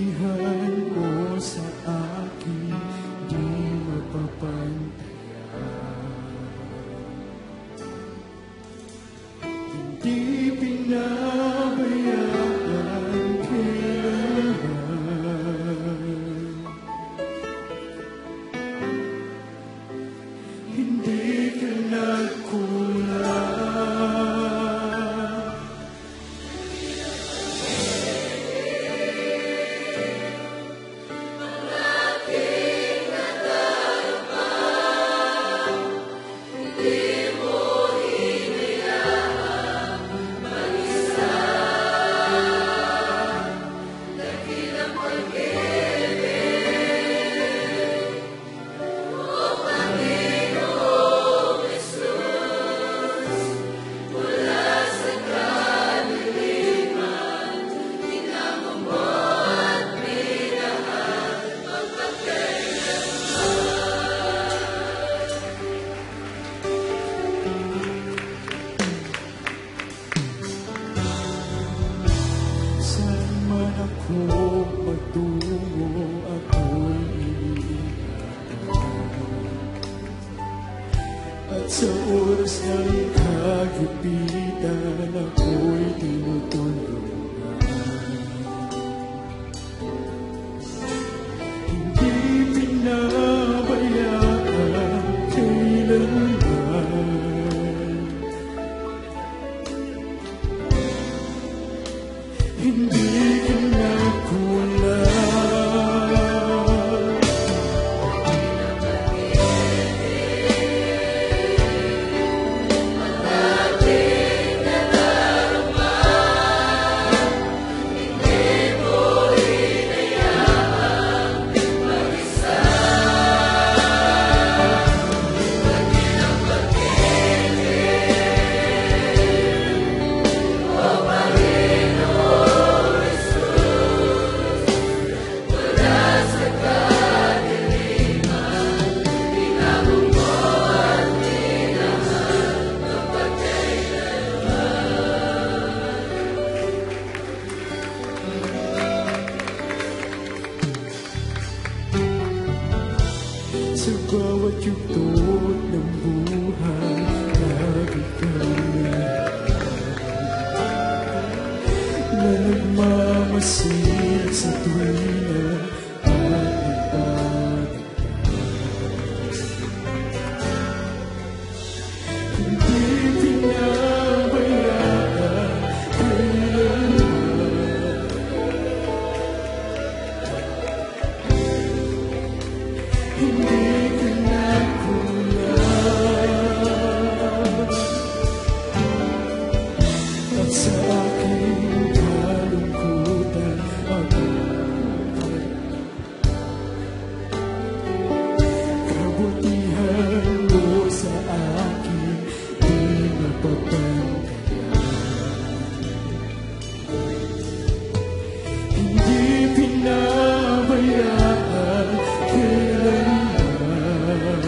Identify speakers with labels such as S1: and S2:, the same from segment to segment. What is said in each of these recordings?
S1: sabihan ko sa akin. Sa oras ng kagipitan ako'y tinutulungan Hindi pinabayaan kailanman. Hindi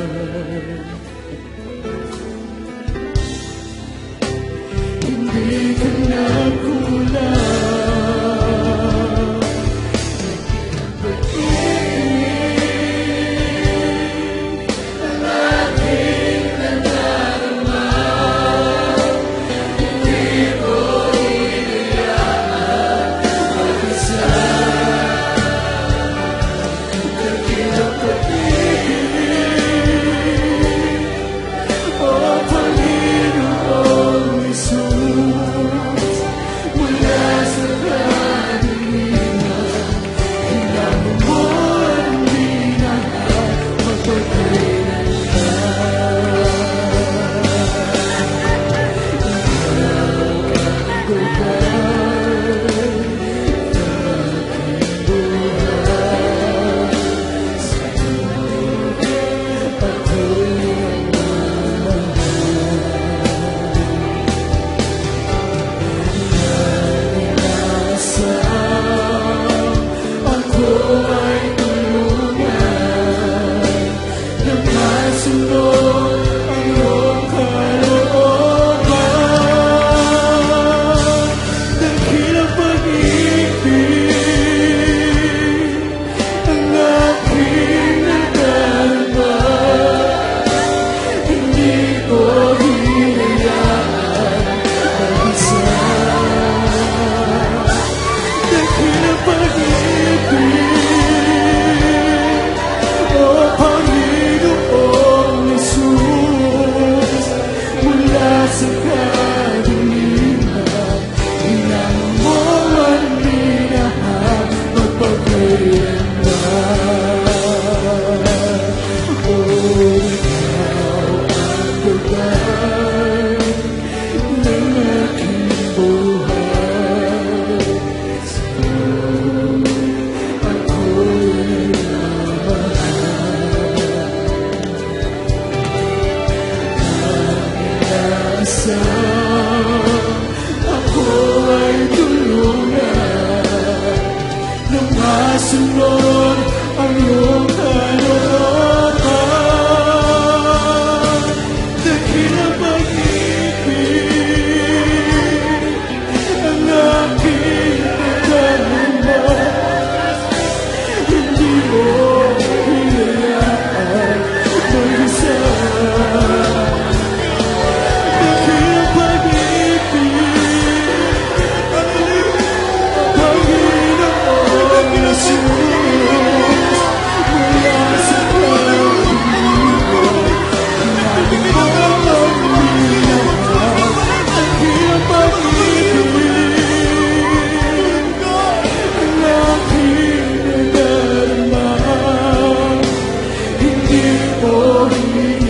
S1: love. You.